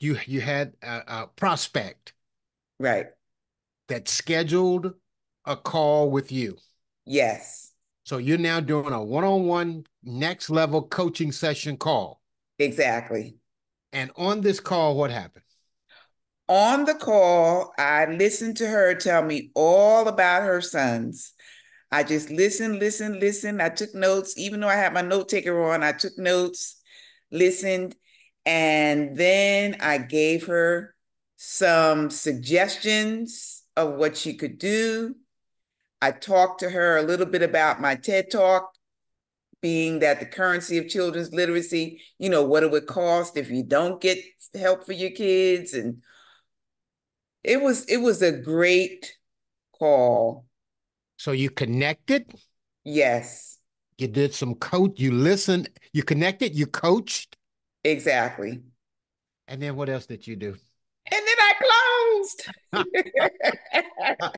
you you had a, a prospect Right. that scheduled a call with you. Yes. So you're now doing a one-on-one next level coaching session call. Exactly. And on this call, what happened? On the call, I listened to her tell me all about her sons. I just listened, listened, listened. I took notes, even though I had my note taker on, I took notes, listened, and then I gave her some suggestions of what she could do. I talked to her a little bit about my TED Talk, being that the currency of children's literacy, you know, what it would cost if you don't get help for your kids. And it was it was a great call. So you connected, Yes, you did some coach, you listened, you connected, you coached, exactly. and then what else did you do? And then I closed.